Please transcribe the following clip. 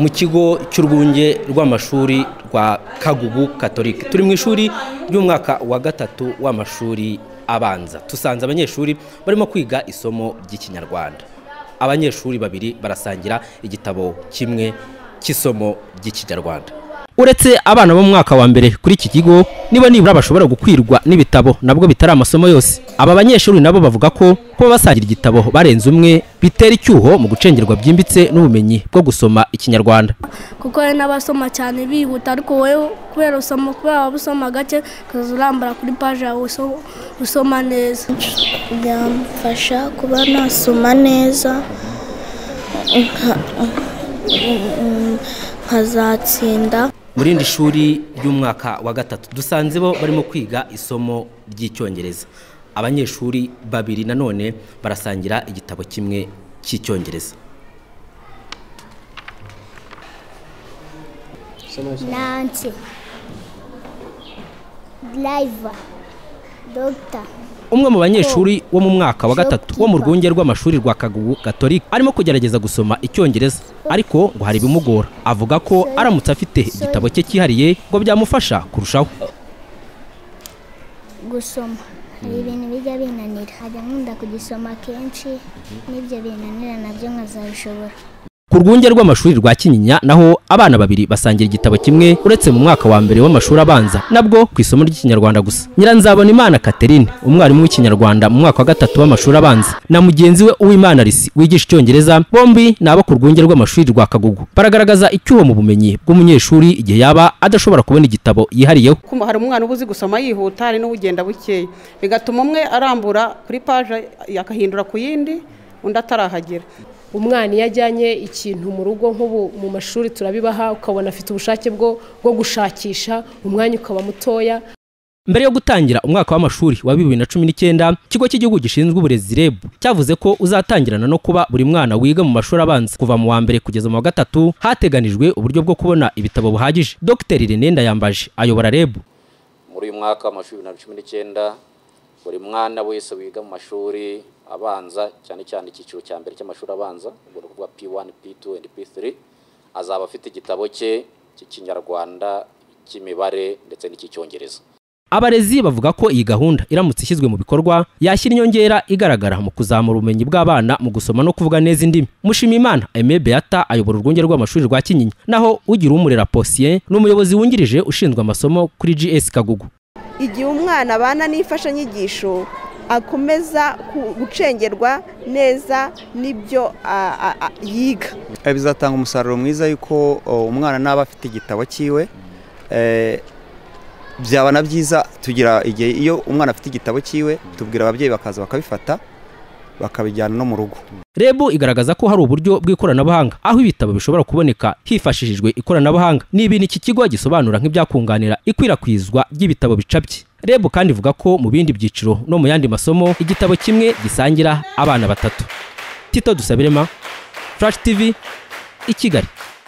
mu kigo cy'urwunge rw'amashuri rwa kagugu katolika turi mu ishuri ry'umwaka wa gatatu w'amashuri abanza. Tusanze abanyeshuri barimo kwiga isomo ry'ikinyarwanda. Abanyeshuri babiri barasangira igitabo kimwe cy'isomo ry'ikinyarwanda. Uretse abana bo mu mwaka wa mbere kuri iki kigo niba nibura bashobora gukwirwa n'ibitabo nabwo bitari amasomo yose aba banyeshuri nabo bavuga ko kuba basangira igitabo barenze umwe bitera icyuho mu gucengerwa byimbitse n'ubumenyi bwo gusoma ikinyarwanda kuko hari n'abasoma cyane bihuta ariko wowe kubera usoma kubera waba usoma gake ukaza urambara kuri paje yawe usoma neza byamfasha kuba nasoma neza nkazatsinda mu rindi shuri ry'umwaka wa gatatu dusanze bo barimo kwiga isomo ry'icyongereza. Abanyeshuri babiri nanone barasangira igitabo kimwe cy'icyongereza. Nansi darayiva dogita umwe mu banyeshuri wo mu mwaka wa gatatu wo mu rwunge rw'amashuri rwa kagugu gatolika arimo kugerageza gusoma icyongereza. Ariko ngo hari ibimugora. Avuga ko aramutse afite igitabo cye cyihariye ngo byamufasha kurushaho. Gusoma. Hari ibintu bijya binanira. Hajya nkunda kugisoma kenshi n'ibyo binanira na byo nkazabishobora. Ku rwunge rw'amashuri rwa kinyinya naho abana babiri basangira igitabo kimwe uretse mu mwaka wa mbere w'amashuri abanza nabwo ku isomo ry'ikinyarwanda gusa. Nyiranzabona imana catherine umwarimu w'ikinyarwanda mu mwaka wa gatatu w'amashuri abanza. Na mugenzi we uwimana risi wigisha icyongereza bombi ni abo ku rwunge rw'amashuri rwa kagugu. Baragaragaza icyuho mu bumenyi bw'umunyeshuri igihe yaba adashobora kubona igitabo yihariyeho. Hari umwana uba uzi gusoma yihuta hari n'uwugenda bukeya. Bigatuma umwe arambura kuri paje akahindura ku yindi undi atarahagera. Umwana iyo ajyanye ikintu mu rugo nk'ubu mu mashuri turabibaha ukabona afite ubushake bwo gushakisha umwanya ukaba mutoya. Mbere yo gutangira umwaka w'amashuri wa bibiri na cumi n'icyenda ikigo cy'igihugu gishinzwe uburezi reb cyavuze ko uzatangirana no kuba buri mwana wiga mu mashuri abanza. Kuva mu wa mbere kugeza mu wa gatatu hateganijwe uburyo bwo kubona ibitabo buhagije. Dr. Rene ndayambaje ayobora reb. Muri uyu mwaka w'amashuri bibiri na cumi n'icyenda buri mwana wese wiga mu mashuri abanza cyane cyane icyiciro cya mbere cy'amashuri abanza ubwo ni ukuvuga p1 p2 and p3 azaba afite igitabo cye cy'ikinyarwanda cy'imibare ndetse n'icy'icyongereza. Abarezi bavuga ko iyi gahunda iramutse ishyizwe mu bikorwa yashyira inyongera igaragara mu kuzamura ubumenyi bw'abana mu gusoma no kuvuga neza indimi. Mushimiyimana aime beata ayobora urwunge rw'amashuri rwa kinyinya. Naho ugira umurera posien ni umuyobozi wungirije ushinzwe amasomo kuri gs kagugu. Igihe umwana abana n'imfashanyigisho akomeza gucengerwa neza n'ibyo yiga. Bizatanga umusaruro mwiza yuko umwana naba afite igitabo cyiwe byaba na byiza tugira igihe iyo umwana afite igitabo cyiwe tubwira ababyeyi bakaza bakabifata bakabijyana no mu rugo. Rebu igaragaza ko hari uburyo bw'ikoranabuhanga aho ibitabo bishobora kuboneka hifashishijwe ikoranabuhanga. Ni ibintu iki kigo gisobanura nk'ibyakunganira ikwirakwizwa ry'ibitabo bicapye. Rebu kandi ivuga ko mu bindi byiciro no mu yandi masomo igitabo kimwe gisangira abana batatu. Tito dusabirema flash tv i kigali.